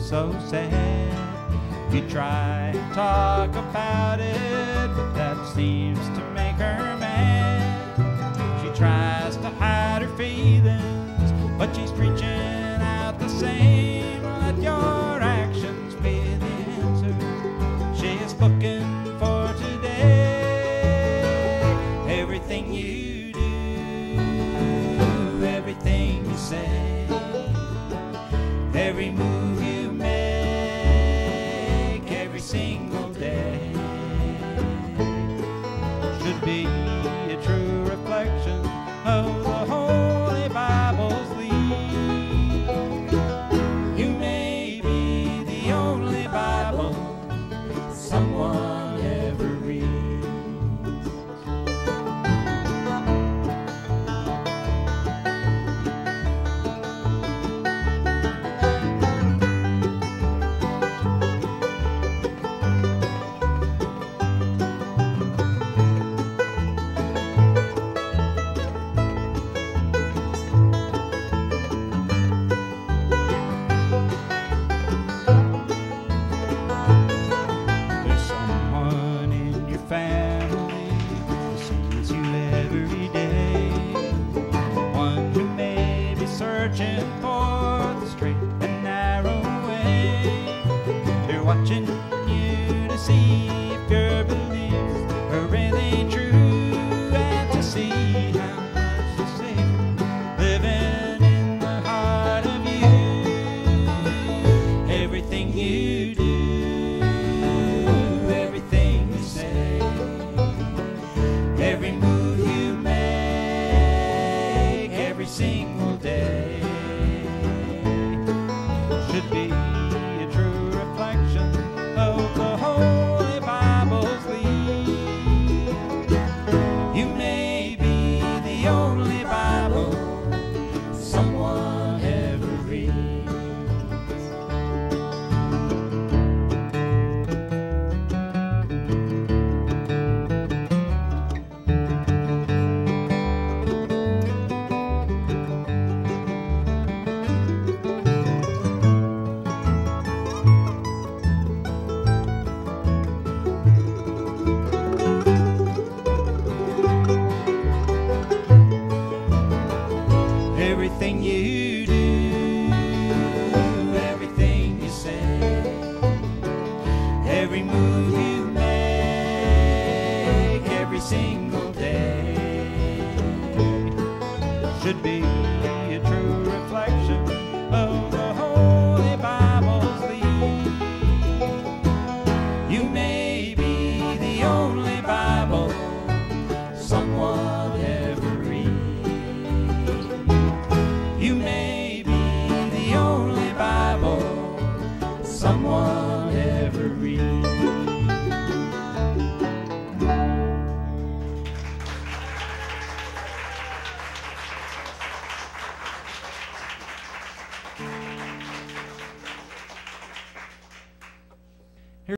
so sad. You try to talk about it, but that seems to make her mad. She tries to hide her feelings, but she's house. searching for the strength should be. could be a true reflection of